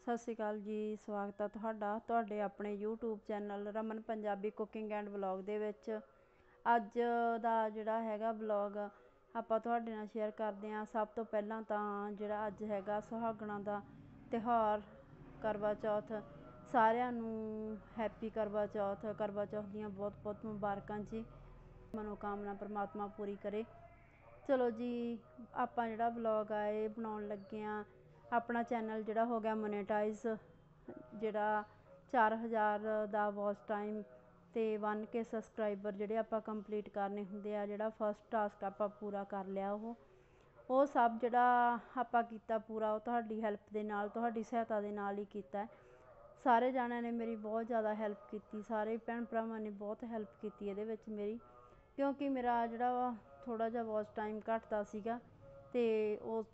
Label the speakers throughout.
Speaker 1: ਸਤਿ ਸ਼੍ਰੀ ਅਕਾਲ ਜੀ, ਸਵਾਗਤ ਹੈ ਤੁਹਾਡਾ, ਤੁਹਾਡੇ ਆਪਣੇ YouTube channel Raman Punjabi cooking and vlog ਦੇ ਵਿੱਚ। ਅੱਜ ਦਾ ਜਿਹੜਾ ਹੈਗਾ ਵਲੌਗ ਆਪਾਂ ਤੁਹਾਡੇ ਨਾਲ ਸ਼ੇਅਰ ਕਰਦੇ ਹਾਂ। ਸਭ ਤੋਂ ਪਹਿਲਾਂ ਤਾਂ ਜਿਹੜਾ ਅੱਜ ਹੈਗਾ ਸੁਹਾਗਣਾ ਦਾ ਤਿਉਹਾਰ, ਕਰਵਾ ਚੌਥ, ਸਾਰਿਆਂ ਨੂੰ ਹੈਪੀ ਕਰਵਾ ਚੌਥ। ਕਰਵਾ ਚੌਥ ਦੀਆਂ ਬਹੁਤ ਬਹੁਤ ਮੁਬਾਰਕਾਂ ਜੀ। ਮਨੋਕਾਮਨਾ ਪਰਮਾਤਮਾ ਪੂਰੀ ਕਰੇ। ਚਲੋ ਜੀ, ਆਪਾਂ ਜਿਹੜਾ ਵਲੌਗ ਆ, ਇਹ ਬਣਾਉਣ ਲੱਗੇ ਆ ਆਪਣਾ ਚੈਨਲ ਜਿਹੜਾ ਹੋ ਗਿਆ ਮੋਨੇਟਾਈਜ਼, ਜਿਹੜਾ ਚਾਰ ਹਜ਼ਾਰ ਦਾ ਵੋਚ ਟਾਈਮ ਤੇ 1k ਸਬਸਕ੍ਰਾਈਬਰ ਜਿਹੜੇ ਆਪਾਂ ਕੰਪਲੀਟ ਕਰਨੇ ਹੁੰਦੇ ਆ, ਜਿਹੜਾ ਫਸਟ ਟਾਸਕ ਆਪਾਂ ਪੂਰਾ ਕਰ ਲਿਆ ਉਹ। ਉਹ ਸਭ ਜਿਹੜਾ ਆਪਾਂ ਕੀਤਾ ਪੂਰਾ, ਉਹ ਤੁਹਾਡੀ ਹੈਲਪ ਦੇ ਨਾਲ, ਤੁਹਾਡੀ ਸਹਾਇਤਾ ਦੇ ਨਾਲ ਹੀ ਕੀਤਾ। ਸਾਰੇ ਜਣਿਆਂ ਨੇ ਮੇਰੀ ਬਹੁਤ ਜ਼ਿਆਦਾ ਹੈਲਪ ਕੀਤੀ, ਸਾਰੇ ਭੈਣ ਭਰਾਵਾਂ ਨੇ ਬਹੁਤ ਹੈਲਪ ਕੀਤੀ ਇਹਦੇ ਵਿੱਚ ਮੇਰੀ, ਕਿਉਂਕਿ ਮੇਰਾ ਜਿਹੜਾ ਵਾ ਥੋੜ੍ਹਾ ਜਿਹਾ ਵਾਚ ਟਾਈਮ ਘਟਦਾ ਸੀਗਾ। ਅਤੇ ਉਸ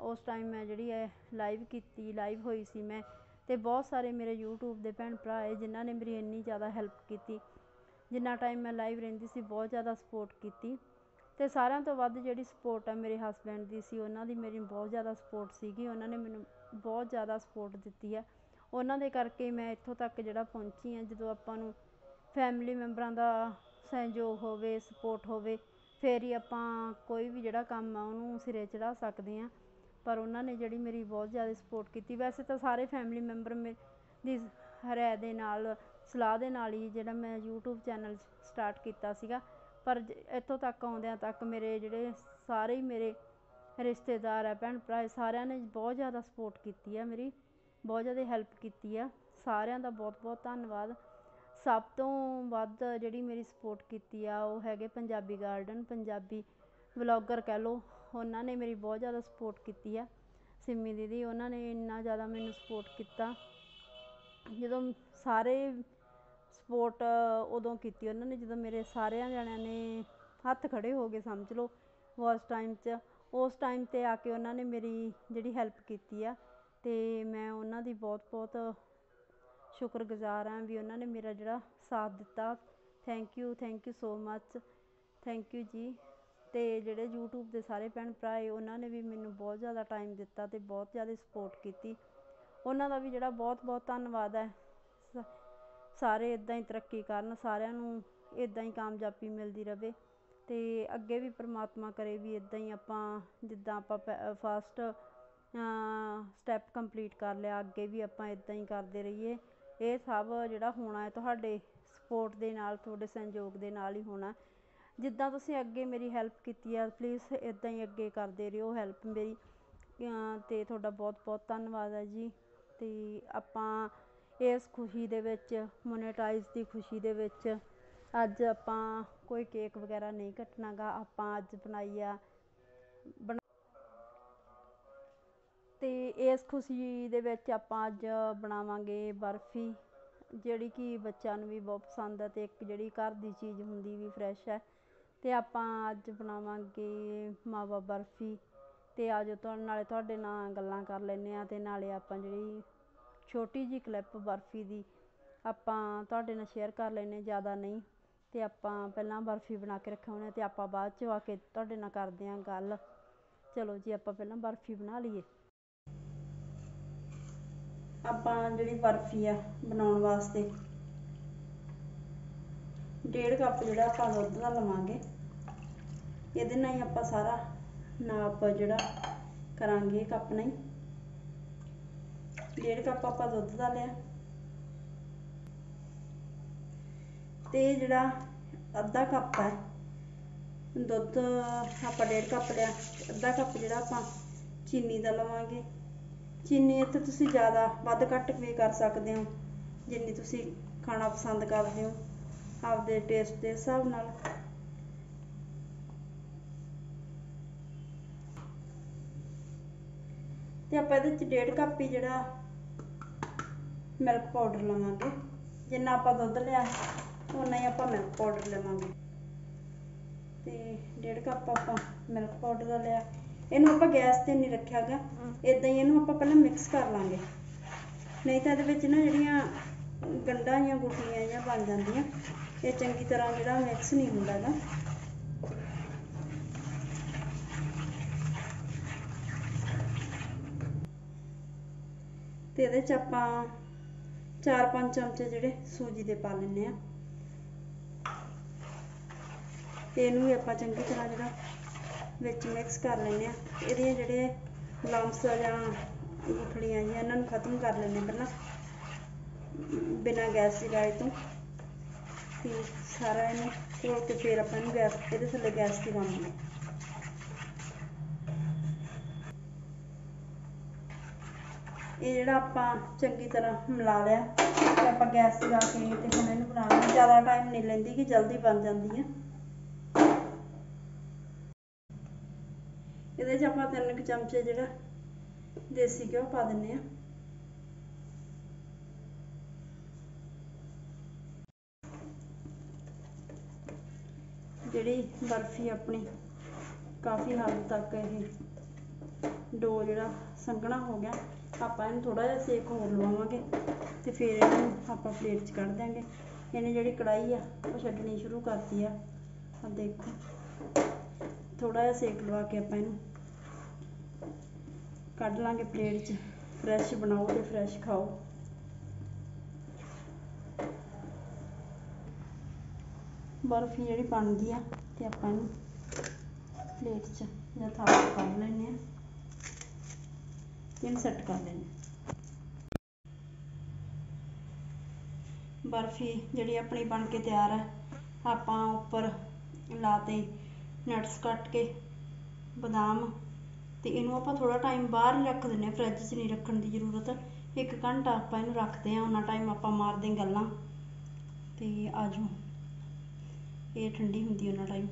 Speaker 1: ਉਸ ਟਾਈਮ ਮੈਂ ਜਿਹੜੀ ਹੈ ਲਾਈਵ ਕੀਤੀ ਲਾਈਵ ਹੋਈ ਸੀ ਮੈਂ ਅਤੇ ਬਹੁਤ ਸਾਰੇ ਮੇਰੇ ਯੂਟਿਊਬ ਦੇ ਭੈਣ ਭਰਾ ਏ ਜਿਨ੍ਹਾਂ ਨੇ ਮੇਰੀ ਇੰਨੀ ਜ਼ਿਆਦਾ ਹੈਲਪ ਕੀਤੀ, ਜਿੰਨਾ ਟਾਈਮ ਮੈਂ ਲਾਈਵ ਰਹਿੰਦੀ ਸੀ ਬਹੁਤ ਜ਼ਿਆਦਾ ਸਪੋਰਟ ਕੀਤੀ ਅਤੇ ਸਾਰਿਆਂ ਤੋਂ ਵੱਧ ਜਿਹੜੀ ਸਪੋਰਟ ਆ ਮੇਰੇ ਹਸਬੈਂਡ ਦੀ ਸੀ, ਉਹਨਾਂ ਦੀ ਮੇਰੀ ਬਹੁਤ ਜ਼ਿਆਦਾ ਸਪੋਰਟ ਸੀਗੀ, ਉਹਨਾਂ ਨੇ ਮੈਨੂੰ ਬਹੁਤ ਜ਼ਿਆਦਾ ਸਪੋਰਟ ਦਿੱਤੀ ਹੈ ਉਹਨਾਂ ਦੇ ਕਰਕੇ ਮੈਂ ਇੱਥੋਂ ਤੱਕ ਜਿਹੜਾ ਪਹੁੰਚੀ ਹਾਂ ਜਦੋਂ ਆਪਾਂ ਨੂੰ ਫੈਮਿਲੀ ਮੈਂਬਰਾਂ ਦਾ ਸਹਿਯੋਗ ਹੋਵੇ ਸਪੋਰਟ ਹੋਵੇ ਫਿਰ ਹੀ ਆਪਾਂ ਕੋਈ ਵੀ ਜਿਹੜਾ ਕੰਮ ਆ ਉਹਨੂੰ ਸਿਰੇ ਚੜ੍ਹਾ ਸਕਦੇ ਹਾਂ। ਪਰ ਉਹਨਾਂ ਨੇ ਜਿਹੜੀ ਮੇਰੀ ਬਹੁਤ ਜ਼ਿਆਦਾ ਸਪੋਰਟ ਕੀਤੀ। ਵੈਸੇ ਤਾਂ ਸਾਰੇ ਫੈਮਿਲੀ ਮੈਂਬਰ ਮੇ ਦੀ ਰਾਏ ਦੇ ਨਾਲ, ਸਲਾਹ ਦੇ ਨਾਲ ਹੀ ਜਿਹੜਾ ਮੈਂ ਯੂਟਿਊਬ ਚੈਨਲ ਸਟਾਰਟ ਕੀਤਾ ਸੀਗਾ। ਪਰ ਇੱਥੋਂ ਤੱਕ ਆਉਂਦਿਆਂ ਤੱਕ ਮੇਰੇ ਜਿਹੜੇ ਸਾਰੇ ਹੀ ਮੇਰੇ ਰਿਸ਼ਤੇਦਾਰ ਆ, ਭੈਣ ਭਰਾ ਸਾਰਿਆਂ ਨੇ ਬਹੁਤ ਜ਼ਿਆਦਾ ਸਪੋਰਟ ਕੀਤੀ ਆ ਮੇਰੀ। ਬਹੁਤ ਜ਼ਿਆਦਾ ਹੈਲਪ ਕੀਤੀ ਆ। ਸਾਰਿਆਂ ਦਾ ਬਹੁਤ ਬਹੁਤ ਧੰਨਵਾਦ। ਸਭ ਤੋਂ ਵੱਧ ਜਿਹੜੀ ਮੇਰੀ ਸਪੋਰਟ ਕੀਤੀ ਆ, ਉਹ ਹੈਗੇ ਪੰਜਾਬੀ ਗਾਰਡਨ ਪੰਜਾਬੀ ਵਲੋਗਰ ਕਹਿ ਲਓ। ਉਹਨਾਂ ਨੇ ਮੇਰੀ ਬਹੁਤ ਜ਼ਿਆਦਾ ਸਪੋਰਟ ਕੀਤੀ ਆ। ਸਿੰਮੀ ਦੀਦੀ, ਉਹਨਾਂ ਨੇ ਇੰਨਾ ਜ਼ਿਆਦਾ ਮੈਨੂੰ ਸਪੋਰਟ ਕੀਤਾ। ਜਦੋਂ ਸਾਰੇ ਸਪੋਰਟ ਉਦੋਂ ਕੀਤੀ ਉਹਨਾਂ ਨੇ, ਜਦੋਂ ਮੇਰੇ ਸਾਰਿਆਂ ਜਣਿਆਂ ਨੇ ਹੱਥ ਖੜੇ ਹੋ ਗਏ, ਸਮਝ ਲਓ, ਉਸ ਟਾਈਮ 'ਚ। ਉਸ ਟਾਈਮ 'ਤੇ ਆ ਕੇ ਉਹਨਾਂ ਨੇ ਮੇਰੀ ਜਿਹੜੀ ਹੈਲਪ ਕੀਤੀ ਆ ਅਤੇ ਮੈਂ ਉਹਨਾਂ ਦੀ ਬਹੁਤ ਬਹੁਤ ਸ਼ੁਕਰਗੁਜ਼ਾਰ ਹਾਂ ਵੀ ਉਹਨਾਂ ਨੇ ਮੇਰਾ ਜਿਹੜਾ ਸਾਥ ਦਿੱਤਾ। Thank you thank you so much thank you ji. ਅਤੇ ਜਿਹੜੇ ਯੂਟਿਊਬ ਦੇ ਸਾਰੇ ਭੈਣ ਭਰਾ ਏ, ਉਹਨਾਂ ਨੇ ਵੀ ਮੈਨੂੰ ਬਹੁਤ ਜ਼ਿਆਦਾ ਟਾਈਮ ਦਿੱਤਾ ਅਤੇ ਬਹੁਤ ਜ਼ਿਆਦਾ ਸਪੋਰਟ ਕੀਤੀ। ਉਹਨਾਂ ਦਾ ਵੀ ਜਿਹੜਾ ਬਹੁਤ ਬਹੁਤ ਧੰਨਵਾਦ ਹੈ। ਸਾਰੇ ਇੱਦਾਂ ਹੀ ਤਰੱਕੀ ਕਰਨ, ਸਾਰਿਆਂ ਨੂੰ ਇੱਦਾਂ ਹੀ ਕਾਮਯਾਬੀ ਮਿਲਦੀ ਰਹੇ ਅਤੇ ਅੱਗੇ ਵੀ ਪਰਮਾਤਮਾ ਕਰੇ ਵੀ ਇੱਦਾਂ ਹੀ ਆਪਾਂ, ਜਿੱਦਾਂ ਆਪਾਂ ਫਸਟ ਸਟੈਪ ਕੰਪਲੀਟ ਕਰ ਲਿਆ, ਅੱਗੇ ਵੀ ਆਪਾਂ ਇੱਦਾਂ ਹੀ ਕਰਦੇ ਰਹੀਏ। ਇਹ ਸਭ ਜਿਹੜਾ ਹੋਣਾ ਹੈ ਤੁਹਾਡੇ ਸਪੋਰਟ ਦੇ ਨਾਲ, ਤੁਹਾਡੇ ਸਹਿਯੋਗ ਦੇ ਨਾਲ ਹੀ ਹੋਣਾ। ਜਿੱਦਾਂ ਤੁਸੀਂ ਅੱਗੇ ਮੇਰੀ ਹੈਲਪ ਕੀਤੀ ਆ ਪਲੀਜ਼ ਇੱਦਾਂ ਹੀ ਅੱਗੇ ਕਰਦੇ ਰਹੋ ਹੈਲਪ ਮੇਰੀ। ਅਤੇ ਤੁਹਾਡਾ ਬਹੁਤ ਬਹੁਤ ਧੰਨਵਾਦ ਹੈ ਜੀ। ਅਤੇ ਆਪਾਂ ਇਸ ਖੁਸ਼ੀ ਦੇ ਵਿੱਚ ਮੋਨੇਟਾਈਜ਼ ਦੀ ਖੁਸ਼ੀ ਦੇ ਵਿੱਚ ਅੱਜ ਆਪਾਂ ਕੋਈ ਕੇਕ ਵਗੈਰਾ ਨਹੀਂ ਕੱਟਣਾ ਗਾ ਆਪਾਂ ਅੱਜ ਬਣਾਈ ਆ, ਬਣਾ ਅਤੇ ਇਸ ਖੁਸ਼ੀ ਦੇ ਵਿੱਚ ਆਪਾਂ ਅੱਜ ਬਣਾਵਾਂਗੇ ਬਰਫੀ, ਜਿਹੜੀ ਕਿ ਬੱਚਿਆਂ ਨੂੰ ਵੀ ਬਹੁਤ ਪਸੰਦ ਹੈ ਅਤੇ ਇੱਕ ਜਿਹੜੀ ਘਰ ਦੀ ਚੀਜ਼ ਹੁੰਦੀ ਵੀ ਫਰੈਸ਼ ਹੈ ਅਤੇ ਆਪਾਂ ਅੱਜ ਬਣਾਵਾਂਗੇ ਮਾਵਾ ਬਰਫੀ ਤੇ ਆਜੋ ਤੁਹਾਡੇ ਨਾਲੇ ਤੁਹਾਡੇ ਨਾਲ ਗੱਲਾਂ ਕਰ ਲੈਂਦੇ ਹਾਂ ਅਤੇ ਨਾਲੇ ਆਪਾਂ ਜਿਹੜੀ ਛੋਟੀ ਜਿਹੀ ਕਲਿੱਪ ਬਰਫੀ ਦੀ ਆਪਾਂ ਤੁਹਾਡੇ ਨਾਲ ਸ਼ੇਅਰ ਕਰ ਲੈਨੇ ਜ਼ਿਆਦਾ ਨਹੀਂ। ਅਤੇ ਆਪਾਂ ਪਹਿਲਾਂ ਬਰਫੀ ਬਣਾ ਕੇ ਰੱਖਾਉਣੇ ਅਤੇ ਆਪਾਂ ਬਾਅਦ ਚ ਆ ਕੇ ਤੁਹਾਡੇ ਨਾਲ ਕਰਦੇ ਹਾਂ ਗੱਲ। ਚਲੋ ਜੀ, ਆਪਾਂ ਪਹਿਲਾਂ ਬਰਫੀ ਬਣਾ ਲਈਏ। ਆਪਾਂ ਜਿਹੜੀ ਬਰਫੀ ਆ ਬਣਾਉਣ ਵਾਸਤੇ। ਡੇਢ ਕੱਪ ਜਿਹੜਾ ਆਪਾਂ ਦੁੱਧ ਦਾ ਲਵਾਂਗੇ, ਇਹਦੇ ਨਾਲ ਹੀ ਆਪਾਂ ਸਾਰਾ ਨਾਪ ਜਿਹੜਾ ਕਰਾਂਗੇ ਕੱਪ ਨਾਲ ਹੀ। ਡੇਢ ਕੱਪ ਆਪਾਂ ਦੁੱਧ ਦਾ ਲਿਆ। ਤੇ ਜਿਹੜਾ ਅੱਧਾ ਕੱਪ ਹੈ, ਦੁੱਧ ਆਪਾਂ ਡੇਢ ਕੱਪ ਲਿਆ, ਅੱਧਾ ਕੱਪ ਜਿਹੜਾ ਆਪਾਂ ਚੀਨੀ ਦਾ ਲਵਾਂਗੇ। ਚੀਨੀ ਇੱਥੇ ਤੁਸੀਂ ਜ਼ਿਆਦਾ ਵੱਧ ਘੱਟ ਵੀ ਕਰ ਸਕਦੇ ਹੋ, ਜਿੰਨੀ ਤੁਸੀਂ ਖਾਣਾ ਪਸੰਦ ਕਰਦੇ ਹੋ, ਆਪਦੇ ਟੇਸਟ ਦੇ ਹਿਸਾਬ ਨਾਲ। ਤੇ ਆਪਾਂ ਇਹਦੇ ਚ ਡੇਢ ਕੱਪ ਹੀ ਜਿਹੜਾ ਮਿਲਕ ਪਾਊਡਰ ਲਵਾਂਗੇ। ਜਿੰਨਾ ਆਪਾਂ ਦੁੱਧ ਲਿਆ ਉਨਾ ਹੀ ਆਪਾਂ ਮਿਲਕ ਪਾਊਡਰ ਲਵਾਂਗੇ। ਤੇ ਡੇਢ ਕੱਪ ਆਪਾਂ ਮਿਲਕ ਪਾਊਡਰ ਦਾ ਲਿਆ। ਇਹਨੂੰ ਆਪਾਂ ਗੈਸ ਤੇ ਨਹੀਂ ਰੱਖਿਆਗਾ। ਇਦਾਂ ਹੀ ਇਹਨੂੰ ਆਪਾਂ ਪਹਿਲਾਂ ਮਿਕਸ ਕਰ ਲਾਂਗੇ। ਨਹੀਂ ਤਾਂ ਇਹਦੇ ਵਿੱਚ ਨਾ ਜਿਹੜੀਆਂ ਗੰਢਾਂ ਜਾਂ ਗੁਠਲੀਆਂ ਜਾਂ ਬਣ ਜਾਂਦੀਆਂ, ਇਹ ਚੰਗੀ ਤਰ੍ਹਾਂ ਜਿਹੜਾ ਮਿਕਸ ਨਹੀਂ ਹੁੰਦਾਗਾ ਤੇ ਇਹਦੇ ਚ ਆਪਾਂ 4-5 ਚਮਚੇ ਜਿਹੜੇ ਸੂਜੀ ਦੇ ਪਾ ਲੈਣੇ ਆ ਇਹਨੂੰ ਵੀ ਆਪਾਂ ਚੰਗੀ ਤਰ੍ਹਾਂ ਜਿਹੜਾ ਵਿੱਚ ਮਿਕਸ ਕਰ ਲੈਂਦੇ ਆ ਇਹਦੇ ਜਿਹੜੇ ਲੰਪਸ ਜਾਂ ਗੁਠਲੀਆਂ ਜੀ ਇਹਨਾਂ ਨੂੰ ਖਤਮ ਕਰ ਲੈਣੇ ਪਹਿਲਾਂ। ਬਿਨਾਂ ਗੈਸ ਜਗਾਏ ਤੋਂ। ਤੇ ਸਾਰਾ ਇਹਨੂੰ ਘੋਲ ਕੇ ਫਿਰ ਆਪਾਂ ਇਹਨੂੰ ਗੈਸ, ਇਹਦੇ ਥੱਲੇ ਗੈਸ ਤੇ ਲਾਉਣੀ ਇਹ ਜਿਹੜਾ ਆਪਾਂ ਚੰਗੀ ਤਰ੍ਹਾਂ ਮਿਲਾ ਲਿਆ, ਤੇ ਆਪਾਂ ਗੈਸ ਲਗਾ ਕੇ ਤੇ ਹੁਣ ਇਹਨੂੰ ਬਣਾਉਣਾ ਜ਼ਿਆਦਾ ਟਾਈਮ ਨਹੀਂ ਲੈਂਦੀ ਕਿ ਜਲਦੀ ਬਣ ਜਾਂਦੀ ਹੈ ਇਹਦੇ 'ਚ ਆਪਾਂ ਤਿੰਨ ਕੁ ਚਮਚੇ ਜਿਹੜਾ ਦੇਸੀ ਘਿਓ ਪਾ ਦਿੰਨੇ ਆ ਜਿਹੜੀ ਬਰਫੀ ਆਪਣੀ ਕਾਫੀ ਹੱਦ ਤੱਕ ਇਹ ਡੋ ਜਿਹੜਾ ਸੰਘਣਾ ਹੋ ਗਿਆ, ਆਪਾਂ ਇਹਨੂੰ ਥੋੜਾ ਜਿਹਾ ਸੇਕ ਹੋਰ ਲਵਾਵਾਂਗੇ ਤੇ ਫਿਰ ਇਹਨੂੰ ਆਪਾਂ ਪਲੇਟ 'ਚ ਕੱਢ ਦਿਆਂਗੇ। ਇਹਨੇ ਜਿਹੜੀ ਕੜਾਈ ਆ, ਉਹ ਛੱਡਣੀ ਸ਼ੁਰੂ ਕਰਤੀ ਆ। ਆ ਦੇਖੋ ਥੋੜਾ ਜਿਹਾ ਸੇਕ ਲਵਾ ਕੇ ਆਪਾਂ ਇਹਨੂੰ ਕੱਢ ਲਾਂਗੇ ਪਲੇਟ 'ਚ। ਫਰੈਸ਼ ਬਣਾਓ ਤੇ ਫਰੈਸ਼ ਖਾਓ। ਬਰਫੀ ਜਿਹੜੀ ਬਣ ਗਈ ਆ ਤੇ ਆਪਾਂ ਇਹਨੂੰ ਪਲੇਟ 'ਚ ਜਾਂ ਥਾਲ 'ਚ ਕੱਢ ਲੈਣੇ ਆ। ਇਹਨੂੰ ਸੈੱਟ ਕਰ ਲੈਣੇ ਬਰਫੀ ਜਿਹੜੀ ਆਪਣੀ ਬਣ ਕੇ ਤਿਆਰ ਹੈ ਆਪਾਂ ਉੱਪਰ ਲਾਤੇ ਨਟਸ ਕੱਟ ਕੇ, ਬਦਾਮ ਅਤੇ ਇਹਨੂੰ ਆਪਾਂ ਥੋੜ੍ਹਾ ਟਾਈਮ ਬਾਹਰ ਹੀ ਰੱਖ ਦਿੰਦੇ ਆ ਫ੍ਰਿਜ 'ਚ ਨਹੀਂ ਰੱਖਣ ਦੀ ਜ਼ਰੂਰਤ। ਇੱਕ ਘੰਟਾ ਆਪਾਂ ਇਹਨੂੰ ਰੱਖਦੇ ਹਾਂ ਉਹਨਾਂ ਟਾਈਮ ਆਪਾਂ ਮਾਰਦੇ ਗੱਲਾਂ। ਅਤੇ ਆ ਜਾਓ ਇਹ ਠੰਡੀ ਹੁੰਦੀ ਉਹਨਾਂ ਟਾਈਮ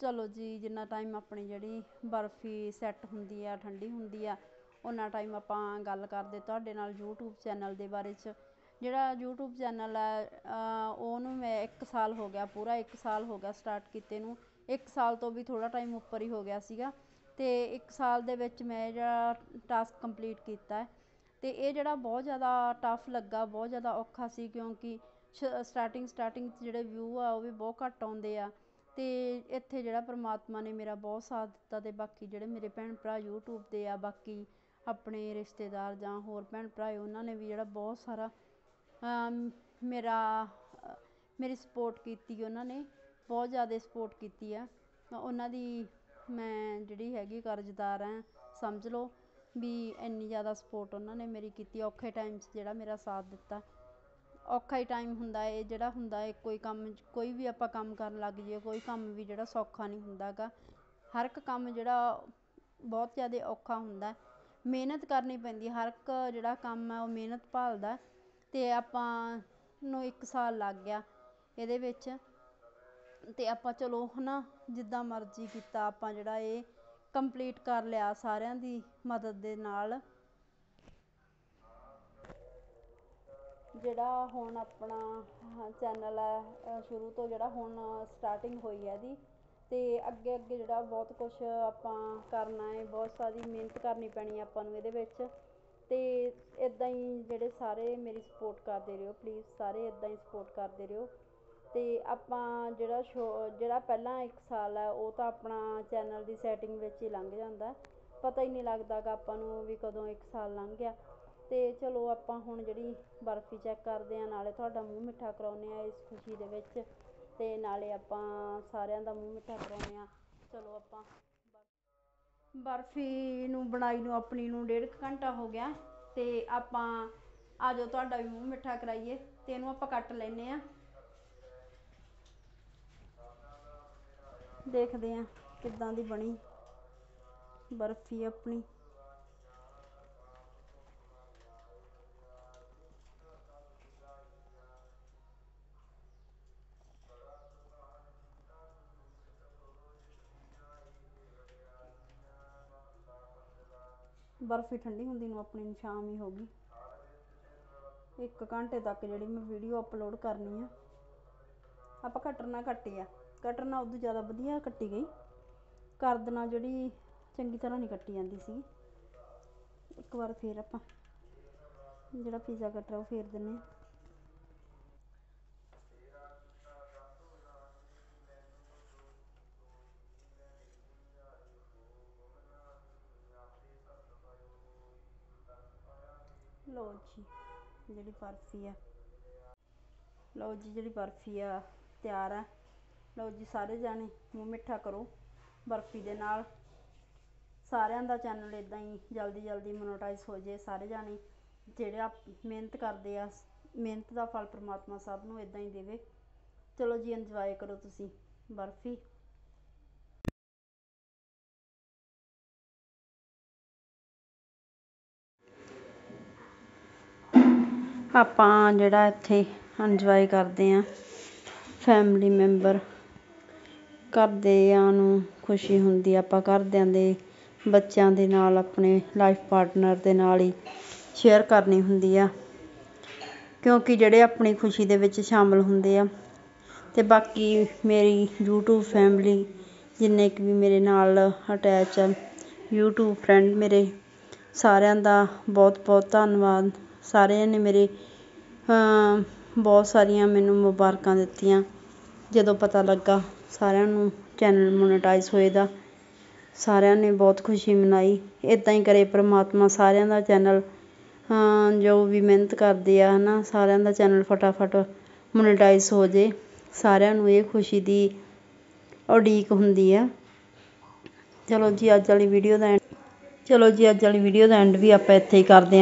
Speaker 1: ਚਲੋ ਜੀ, ਜਿੰਨਾ ਟਾਈਮ ਆਪਣੀ ਜਿਹੜੀ ਬਰਫੀ ਸੈੱਟ ਹੁੰਦੀ ਆ, ਠੰਡੀ ਹੁੰਦੀ ਆ ਉਹਨਾਂ ਟਾਈਮ ਆਪਾਂ ਗੱਲ ਕਰਦੇ ਤੁਹਾਡੇ ਨਾਲ YouTube ਚੈਨਲ ਦੇ ਬਾਰੇ 'ਚ। ਜਿਹੜਾ YouTube ਚੈਨਲ ਹੈ ਉਹਨੂੰ ਮੈਂ 1 ਸਾਲ ਹੋ ਗਿਆ, ਪੂਰਾ 1 ਸਾਲ ਹੋ ਗਿਆ ਸਟਾਰਟ ਕੀਤੇ ਨੂੰ। ਇੱਕ ਸਾਲ ਤੋਂ ਵੀ ਥੋੜ੍ਹਾ ਟਾਈਮ ਉੱਪਰ ਹੀ ਹੋ ਗਿਆ ਸੀਗਾ ਅਤੇ ਇੱਕ ਸਾਲ ਦੇ ਵਿੱਚ ਮੈਂ ਜਿਹੜਾ ਟਾਸਕ ਕੰਪਲੀਟ ਕੀਤਾ ਅਤੇ ਇਹ ਜਿਹੜਾ ਬਹੁਤ ਜ਼ਿਆਦਾ ਟਫ ਲੱਗਾ, ਬਹੁਤ ਜ਼ਿਆਦਾ ਔਖਾ ਸੀ ਕਿਉਂਕਿ ਸ ਸਟਾਰਟਿੰਗ ਸਟਾਰਟਿੰਗ 'ਚ ਜਿਹੜੇ ਵਿਊ ਆ ਉਹ ਵੀ ਬਹੁਤ ਘੱਟ ਆਉਂਦੇ ਆ ਅਤੇ ਇੱਥੇ ਜਿਹੜਾ ਪਰਮਾਤਮਾ ਨੇ ਮੇਰਾ ਬਹੁਤ ਸਾਥ ਦਿੱਤਾ ਅਤੇ ਬਾਕੀ ਜਿਹੜੇ ਮੇਰੇ ਭੈਣ ਭਰਾ ਯੂਟਿਊਬ 'ਤੇ ਆ, ਬਾਕੀ ਆਪਣੇ ਰਿਸ਼ਤੇਦਾਰ ਜਾਂ ਹੋਰ ਭੈਣ ਭਰਾ ਉਹਨਾਂ ਨੇ ਵੀ ਜਿਹੜਾ ਬਹੁਤ ਸਾਰਾ ਮੇਰਾ ਮੇਰੀ ਸਪੋਰਟ ਕੀਤੀ ਉਹਨਾਂ ਨੇ ਬਹੁਤ ਜ਼ਿਆਦਾ ਸਪੋਰਟ ਕੀਤੀ ਆ। ਉਹਨਾਂ ਦੀ ਮੈਂ ਜਿਹੜੀ ਹੈਗੀ ਕਰਜ਼ਦਾਰ ਆ, ਸਮਝ ਲਓ ਵੀ ਇੰਨੀ ਜ਼ਿਆਦਾ ਸਪੋਰਟ ਉਹਨਾਂ ਨੇ ਮੇਰੀ ਕੀਤੀ। ਔਖੇ ਟਾਈਮ 'ਚ ਜਿਹੜਾ ਮੇਰਾ ਸਾਥ ਦਿੱਤਾ। ਔਖਾ ਹੀ ਟਾਈਮ ਹੁੰਦਾ ਹੈ ਜਿਹੜਾ ਹੁੰਦਾ ਹੈ ਕੋਈ ਕੰਮ ਕੋਈ ਵੀ ਆਪਾਂ ਕੰਮ ਕਰਨ ਲੱਗ ਜਾਈਏ, ਕੋਈ ਕੰਮ ਵੀ ਜਿਹੜਾ ਸੌਖਾ ਨਹੀਂ ਹੁੰਦਾ ਗਾ ਹਰ ਇੱਕ ਕੰਮ ਜਿਹੜਾ ਬਹੁਤ ਜ਼ਿਆਦਾ ਔਖਾ ਹੁੰਦਾ। ਮਿਹਨਤ ਕਰਨੀ ਪੈਂਦੀ, ਹਰ ਇੱਕ ਜਿਹੜਾ ਕੰਮ ਹੈ ਉਹ ਮਿਹਨਤ ਭਾਲਦਾ। ਅਤੇ ਆਪਾਂ ਨੂੰ ਇੱਕ ਸਾਲ ਲੱਗ ਗਿਆ ਇਹਦੇ ਵਿੱਚ। ਅਤੇ ਆਪਾਂ ਚਲੋ ਹੈ ਨਾ ਜਿੱਦਾਂ ਮਰਜ਼ੀ ਕੀਤਾ ਆਪਾਂ ਜਿਹੜਾ ਇਹ ਕੰਪਲੀਟ ਕਰ ਲਿਆ ਸਾਰਿਆਂ ਦੀ ਮਦਦ ਦੇ ਨਾਲ। ਜਿਹੜਾ ਹੁਣ ਆਪਣਾ ਚੈਨਲ ਹੈ ਸ਼ੁਰੂ ਤੋਂ ਜਿਹੜਾ ਹੁਣ ਸਟਾਰਟਿੰਗ ਹੋਈ ਹੈ ਇਹਦੀ ਅਤੇ ਅੱਗੇ ਅੱਗੇ ਜਿਹੜਾ ਬਹੁਤ ਕੁਛ ਆਪਾਂ ਕਰਨਾ ਹੈ, ਬਹੁਤ ਸਾਰੀ ਮਿਹਨਤ ਕਰਨੀ ਪੈਣੀ ਆਪਾਂ ਨੂੰ ਇਹਦੇ ਵਿੱਚ। ਅਤੇ ਇੱਦਾਂ ਹੀ ਜਿਹੜੇ ਸਾਰੇ ਮੇਰੀ ਸਪੋਰਟ ਕਰਦੇ ਰਹੋ ਪਲੀਜ਼ ਸਾਰੇ ਇੱਦਾਂ ਹੀ ਸਪੋਰਟ ਕਰਦੇ ਰਹੋ। ਅਤੇ ਆਪਾਂ ਜਿਹੜਾ ਸ਼ੋ ਜਿਹੜਾ ਪਹਿਲਾਂ ਇੱਕ ਸਾਲ ਹੈ, ਉਹ ਤਾਂ ਆਪਣਾ ਚੈਨਲ ਦੀ ਸੈਟਿੰਗ ਵਿੱਚ ਹੀ ਲੰਘ ਜਾਂਦਾ ਪਤਾ ਹੀ ਨਹੀਂ ਲੱਗਦਾ ਗਾ ਆਪਾਂ ਨੂੰ ਵੀ ਕਦੋਂ ਇੱਕ ਸਾਲ ਲੰਘ ਗਿਆ। ਅਤੇ ਚਲੋ ਆਪਾਂ ਹੁਣ ਜਿਹੜੀ ਬਰਫੀ ਚੈੱਕ ਕਰਦੇ ਹਾਂ, ਨਾਲੇ ਤੁਹਾਡਾ ਮੂੰਹ ਮਿੱਠਾ ਕਰਵਾਉਂਦੇ ਹਾਂ ਇਸ ਖੁਸ਼ੀ ਦੇ ਵਿੱਚ। ਅਤੇ ਨਾਲੇ ਆਪਾਂ ਸਾਰਿਆਂ ਦਾ ਮੂੰਹ ਮਿੱਠਾ ਕਰਵਾਉਂਦੇ ਹਾਂ। ਚਲੋ ਆਪਾਂ ਬਰਫੀ ਨੂੰ, ਬਣਾਈ ਨੂੰ, ਆਪਣੀ ਨੂੰ ਡੇਢ ਕੁ ਘੰਟਾ ਹੋ ਗਿਆ। ਅਤੇ ਆਪਾਂ ਆ ਜਾਓ, ਤੁਹਾਡਾ ਵੀ ਮੂੰਹ ਮਿੱਠਾ ਕਰਾਈਏ। ਅਤੇ ਇਹਨੂੰ ਆਪਾਂ ਕੱਟ ਲੈਂਦੇ ਹਾਂ। ਦੇਖਦੇ ਆ ਕਿੱਦਾਂ ਦੀ ਬਣੀ। ਬਰਫੀ ਆਪਣੀ। ਬਰਫੀ ਠੰਡੀ ਹੁੰਦੀ ਨੂੰ ਆਪਣੀ ਨੂੰ ਸ਼ਾਮ ਹੀ ਹੋ ਗਈ। ਇੱਕ ਘੰਟੇ ਤੱਕ ਜਿਹੜੀ ਮੈਂ ਵੀਡੀਓ ਅਪਲੋਡ ਕਰਨੀ ਆ, ਆਪਾਂ ਕਟਰ ਨਾਲ ਆ। ਕਟਰ ਨਾਲ ਉਦੋਂ ਜ਼ਿਆਦਾ ਵਧੀਆ ਕੱਟੀ ਗਈ। ਕਰਦ ਨਾਲ ਜਿਹੜੀ ਚੰਗੀ ਤਰ੍ਹਾਂ ਨਹੀਂ ਕੱਟੀ ਜਾਂਦੀ ਸੀ ਇੱਕ ਵਾਰ ਫੇਰ ਆਪਾਂ ਜਿਹੜਾ ਪੀਜ਼ਾ ਕਟਰ ਉਹ ਫੇਰ ਦਿੰਨੇ ਆ ਲਓ ਜੀ, ਜਿਹੜੀ ਬਰਫੀ ਆ। ਲਓ ਜੀ, ਜਿਹੜੀ ਬਰਫੀ ਆ, ਤਿਆਰ ਆ। ਲਓ ਜੀ ਸਾਰੇ ਜਾਣੇ, ਮੂੰਹ ਮਿੱਠਾ ਕਰੋ ਬਰਫੀ ਦੇ ਨਾਲ। ਸਾਰਿਆਂ ਦਾ ਚੈਨਲ ਇਦਾਂ ਹੀ ਜਲਦੀ ਜਲਦੀ ਮੋਨੋਟਾਈਜ਼ ਹੋ ਜੇ ਸਾਰੇ ਜਾਣੇ। ਜਿਹੜੇ ਆ ਮਿਹਨਤ ਕਰਦੇ ਆ, ਮਿਹਨਤ ਦਾ ਫਲ ਪ੍ਰਮਾਤਮਾ ਸਭ ਨੂੰ ਇਦਾਂ ਹੀ ਦੇਵੇ। ਚਲੋ ਜੀ ਇੰਜੋਏ ਕਰੋ ਤੁਸੀਂ ਬਰਫੀ। ਆਪਾਂ ਜਿਹੜਾ ਇੱਥੇ ਇੰਜੋਏ ਕਰਦੇ ਆ ਫੈਮਿਲੀ ਮੈਂਬਰ ਘਰਦਿਆਂ ਨੂੰ ਖੁਸ਼ੀ ਹੁੰਦੀ ਆਪਾਂ ਘਰਦਿਆਂ ਦੇ ਬੱਚਿਆਂ ਦੇ ਨਾਲ, ਆਪਣੇ ਲਾਈਫ ਪਾਰਟਨਰ ਦੇ ਨਾਲ ਹੀ ਸ਼ੇਅਰ ਕਰਨੀ ਹੁੰਦੀ ਆ। ਕਿਉਂਕਿ ਜਿਹੜੇ ਆਪਣੀ ਖੁਸ਼ੀ ਦੇ ਵਿੱਚ ਸ਼ਾਮਲ ਹੁੰਦੇ ਆ। ਅਤੇ ਬਾਕੀ ਮੇਰੀ ਯੂਟਿਊਬ ਫੈਮਿਲੀ ਜਿੰਨੇ ਕੁ ਵੀ ਮੇਰੇ ਨਾਲ ਅਟੈਚ ਆ ਯੂਟਿਊਬ ਫਰੈਂਡ ਮੇਰੇ, ਸਾਰਿਆਂ ਦਾ ਬਹੁਤ ਬਹੁਤ ਧੰਨਵਾਦ। ਸਾਰਿਆਂ ਨੇ ਮੇਰੇ ਬਹੁਤ ਸਾਰੀਆਂ ਮੈਨੂੰ ਮੁਬਾਰਕਾਂ ਦਿੱਤੀਆਂ। ਜਦੋਂ ਪਤਾ ਲੱਗਾ ਸਾਰਿਆਂ ਨੂੰ ਚੈਨਲ ਮੋਨੇਟਾਈਜ਼ ਹੋਏ ਦਾ। ਸਾਰਿਆਂ ਨੇ ਬਹੁਤ ਖੁਸ਼ੀ ਮਨਾਈ। ਇੱਦਾਂ ਹੀ ਕਰੇ ਪਰਮਾਤਮਾ ਸਾਰਿਆਂ ਦਾ ਚੈਨਲ ਜੋ ਵੀ ਮਿਹਨਤ ਕਰਦੇ ਆ ਹੈ ਨਾ ਸਾਰਿਆਂ ਦਾ ਚੈਨਲ ਫਟਾਫਟ ਮੋਨੇਟਾਈਜ਼ ਹੋ ਜੇ। ਸਾਰਿਆਂ ਨੂੰ ਇਹ ਖੁਸ਼ੀ ਦੀ ਉਡੀਕ ਹੁੰਦੀ ਆ। ਚਲੋ ਜੀ, ਅੱਜ ਵਾਲੀ ਵੀਡੀਓ ਦਾ ਚਲੋ ਜੀ, ਅੱਜ ਵਾਲੀ ਵੀਡੀਓ ਦਾ ਐਂਡ ਵੀ ਆਪਾਂ ਇੱਥੇ ਹੀ ਕਰਦੇ ਹਾਂ